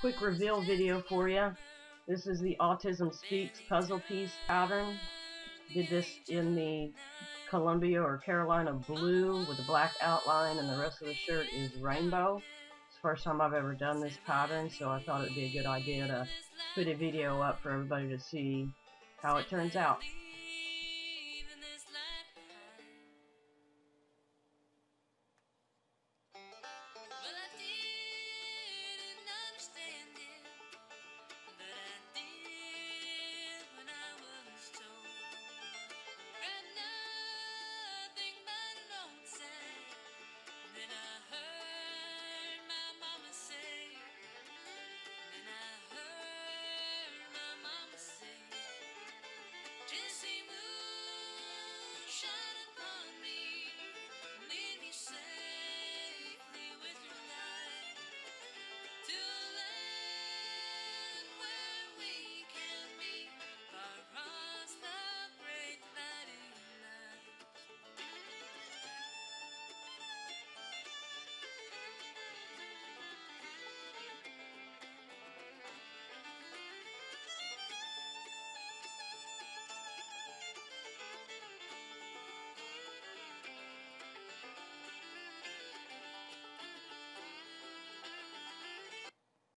quick reveal video for you. This is the Autism Speaks puzzle piece pattern. Did this in the Columbia or Carolina blue with a black outline and the rest of the shirt is rainbow. It's the first time I've ever done this pattern so I thought it would be a good idea to put a video up for everybody to see how it turns out.